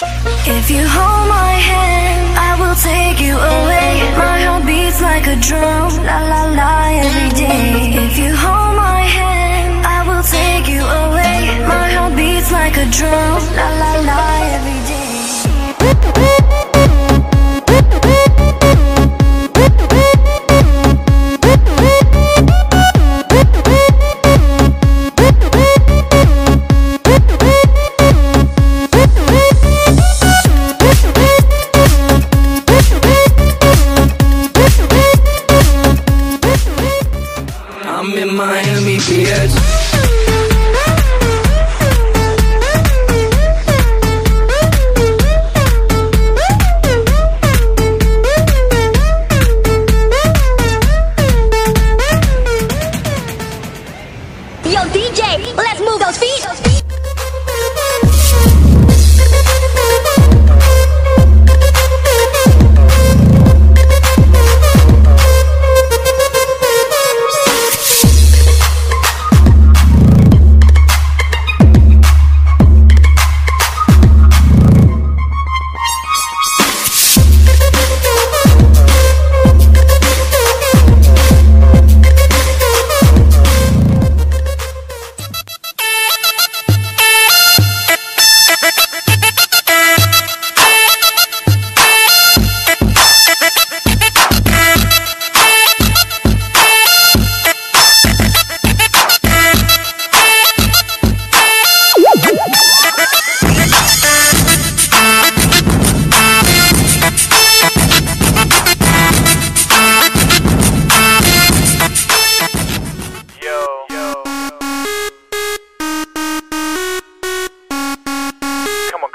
If you hold my hand, I will take you away. My heart beats like a drum.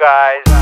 guys.